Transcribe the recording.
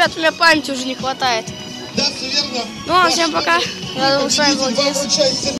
ребят, у меня памяти уже не хватает. Да, все верно. Ну, а всем пока. Я думаю, с вами был Денис.